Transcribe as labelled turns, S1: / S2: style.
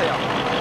S1: 있어 요.